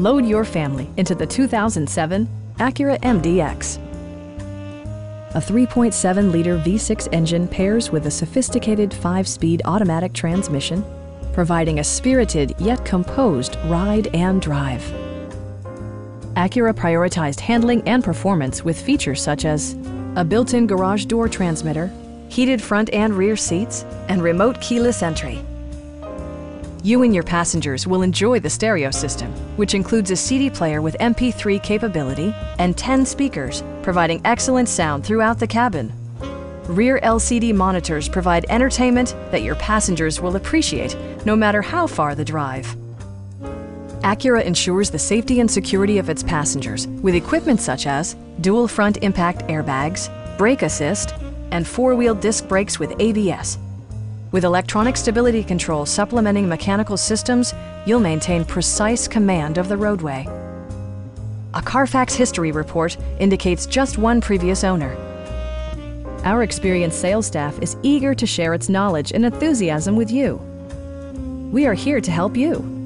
Load your family into the 2007 Acura MDX. A 3.7-liter V6 engine pairs with a sophisticated 5-speed automatic transmission, providing a spirited yet composed ride and drive. Acura prioritized handling and performance with features such as a built-in garage door transmitter, heated front and rear seats, and remote keyless entry. You and your passengers will enjoy the stereo system, which includes a CD player with MP3 capability and 10 speakers, providing excellent sound throughout the cabin. Rear LCD monitors provide entertainment that your passengers will appreciate no matter how far the drive. Acura ensures the safety and security of its passengers with equipment such as dual front impact airbags, brake assist, and four-wheel disc brakes with ABS, with electronic stability control supplementing mechanical systems, you'll maintain precise command of the roadway. A Carfax history report indicates just one previous owner. Our experienced sales staff is eager to share its knowledge and enthusiasm with you. We are here to help you.